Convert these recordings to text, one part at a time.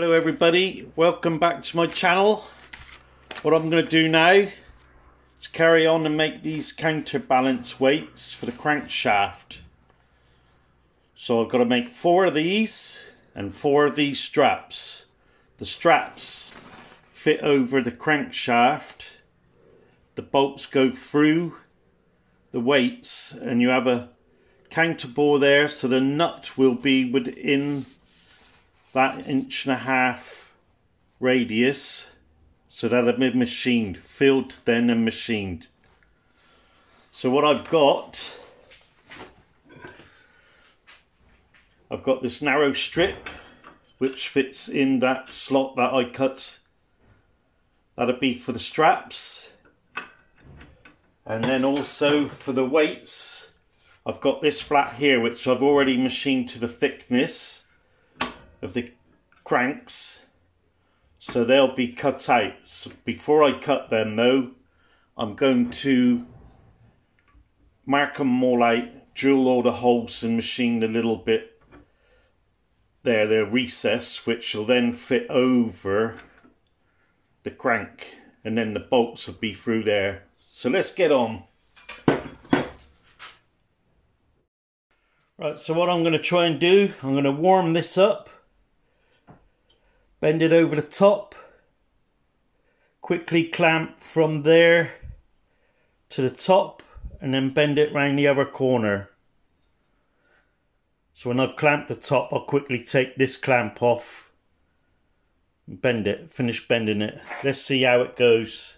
Hello everybody, welcome back to my channel. What I'm going to do now is carry on and make these counterbalance weights for the crankshaft. So I've got to make four of these and four of these straps. The straps fit over the crankshaft, the bolts go through the weights and you have a counterbore there so the nut will be within that inch and a half radius. So that'll be machined filled then and machined. So what I've got I've got this narrow strip which fits in that slot that I cut. That'll be for the straps. And then also for the weights I've got this flat here which I've already machined to the thickness of the cranks. So they'll be cut out. So before I cut them though I'm going to mark them all out drill all the holes and machine a little bit. There their recess which will then fit over the crank and then the bolts will be through there. So let's get on. Right so what I'm going to try and do I'm going to warm this up bend it over the top. Quickly clamp from there to the top and then bend it round the other corner. So when I've clamped the top I'll quickly take this clamp off bend it finish bending it. Let's see how it goes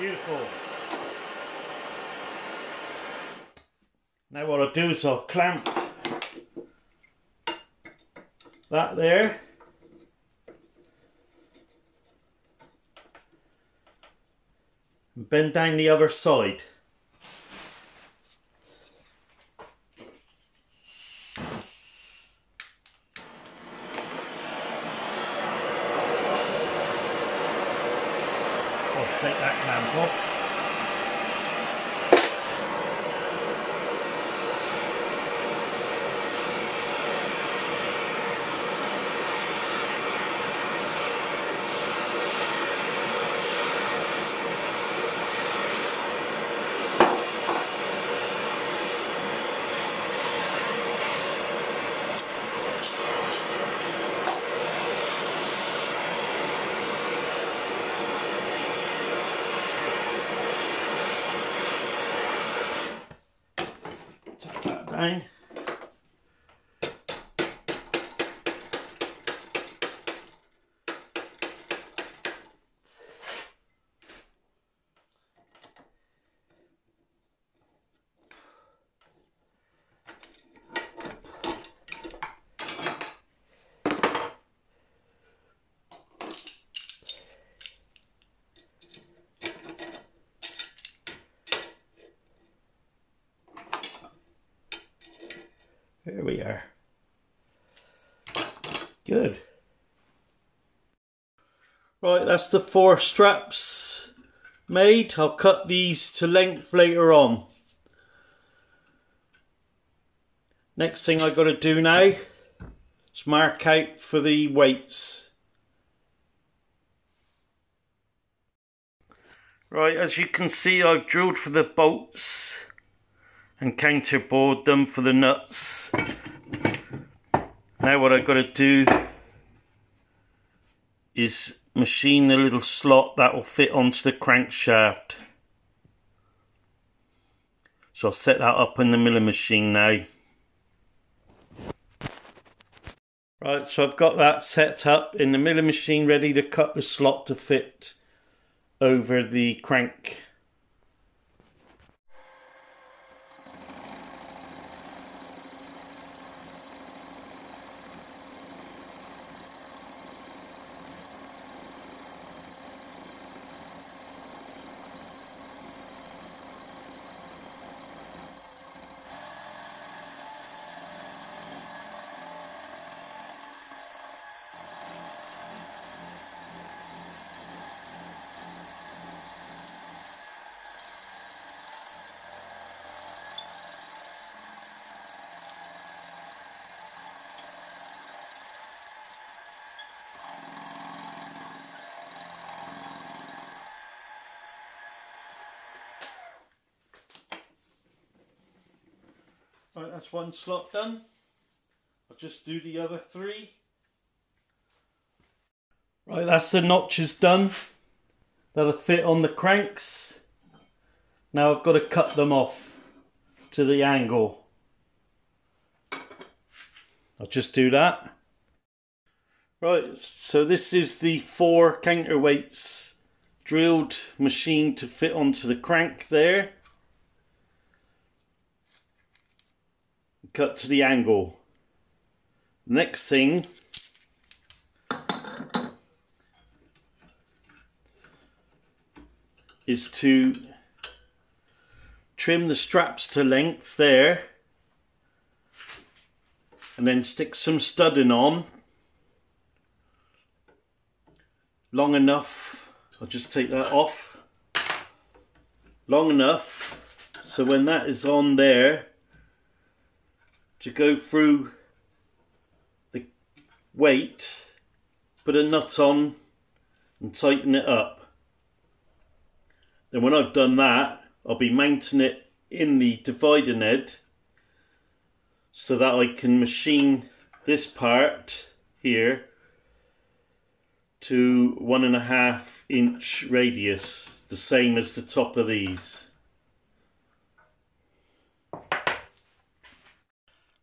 Beautiful. Now what I'll do is I'll clamp that there. And bend down the other side. I'll take that clamp off. Tuck that down. There we are. Good. Right, that's the four straps made. I'll cut these to length later on. Next thing I've got to do now is mark out for the weights. Right, as you can see I've drilled for the bolts and counterbored them for the nuts. Now what I've got to do is machine a little slot that will fit onto the crankshaft. So I'll set that up in the milling machine now. Right, so I've got that set up in the milling machine ready to cut the slot to fit over the crank. That's one slot done. I'll just do the other three. Right, that's the notches done. That'll fit on the cranks. Now I've got to cut them off to the angle. I'll just do that. Right, so this is the four counterweights drilled machine to fit onto the crank there. Cut to the angle. Next thing. Is to trim the straps to length there. And then stick some studding on. Long enough. I'll just take that off. Long enough. So when that is on there to go through the weight, put a nut on and tighten it up. Then when I've done that, I'll be mounting it in the divider head so that I can machine this part here to one and a half inch radius, the same as the top of these.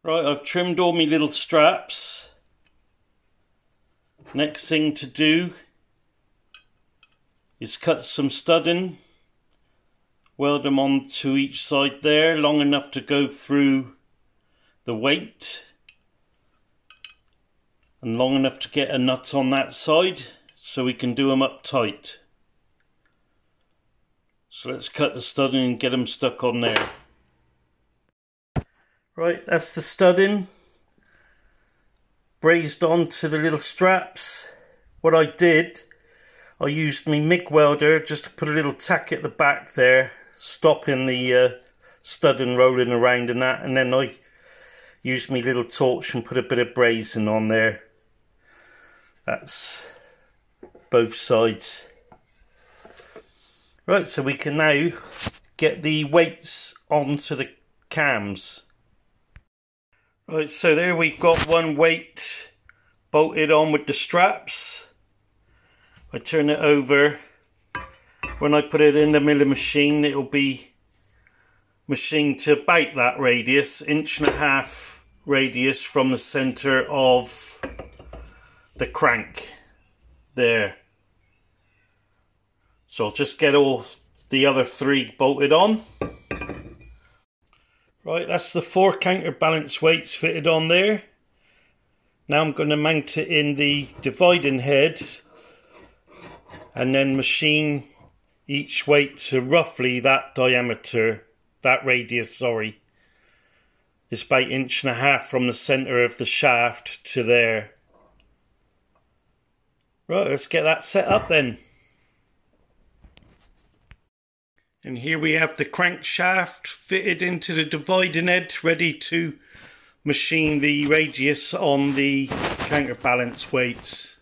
Right, I've trimmed all my little straps. Next thing to do is cut some studding. Weld them on to each side there, long enough to go through the weight. And long enough to get a nut on that side so we can do them up tight. So let's cut the studding and get them stuck on there. Right, that's the studding. Brazed onto the little straps. What I did, I used my MIG welder just to put a little tack at the back there, stopping the uh, studding rolling around and that, and then I used my little torch and put a bit of brazing on there. That's both sides. Right, so we can now get the weights onto the cams. Right, so there we've got one weight bolted on with the straps. I turn it over. When I put it in the milling machine, it'll be machined to about that radius, inch and a half radius from the center of the crank there. So I'll just get all the other three bolted on. Right, that's the four counterbalance weights fitted on there. Now I'm going to mount it in the dividing head and then machine each weight to roughly that diameter, that radius, sorry. It's about inch and a half from the centre of the shaft to there. Right, let's get that set up then. And here we have the crankshaft fitted into the dividing head, ready to machine the radius on the counterbalance weights.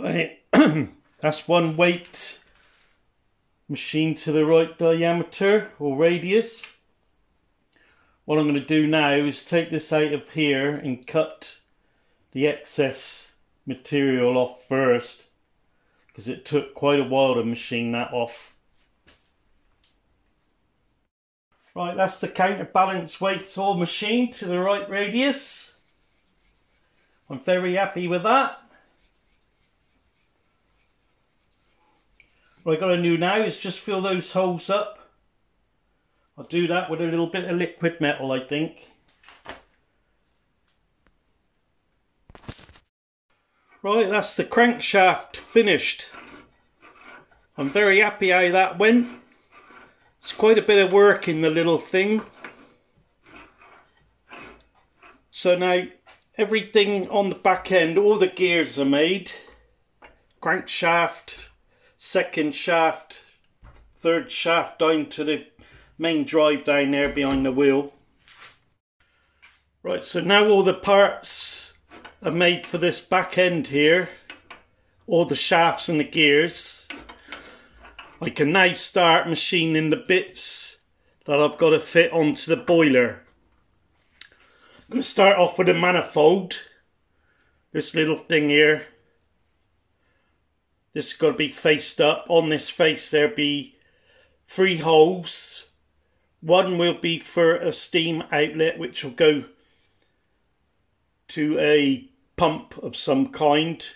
Right, that's one weight machine to the right diameter or radius. What I'm going to do now is take this out of here and cut the excess material off first because it took quite a while to machine that off. Right, that's the counterbalance weights all machined to the right radius. I'm very happy with that. What I got to do now is just fill those holes up. I'll do that with a little bit of liquid metal, I think. Right, that's the crankshaft finished. I'm very happy how that went. It's quite a bit of work in the little thing. So now everything on the back end, all the gears are made. Crankshaft, second shaft, third shaft down to the main drive down there behind the wheel. Right, so now all the parts are made for this back end here. All the shafts and the gears. I can now start machining the bits that I've got to fit onto the boiler. I'm going to start off with a manifold. This little thing here this has got to be faced up. On this face there will be three holes. One will be for a steam outlet which will go to a pump of some kind.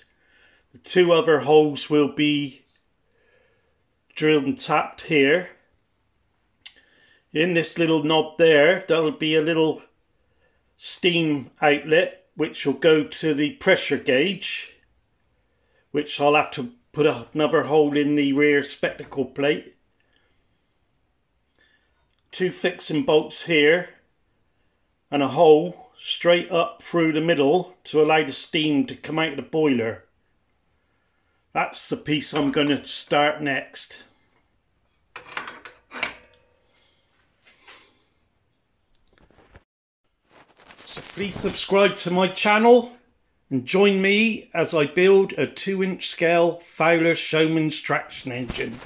The two other holes will be drilled and tapped here. In this little knob there, there'll be a little steam outlet which will go to the pressure gauge, which I'll have to put another hole in the rear spectacle plate. Two fixing bolts here and a hole straight up through the middle to allow the steam to come out of the boiler. That's the piece I'm going to start next. So please subscribe to my channel and join me as I build a 2 inch scale Fowler Showman's traction engine.